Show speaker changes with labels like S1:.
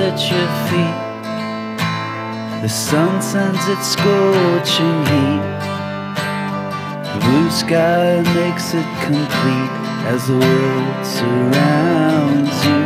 S1: at your feet. The sun sends its scorching heat. The blue sky makes it complete as the world surrounds you.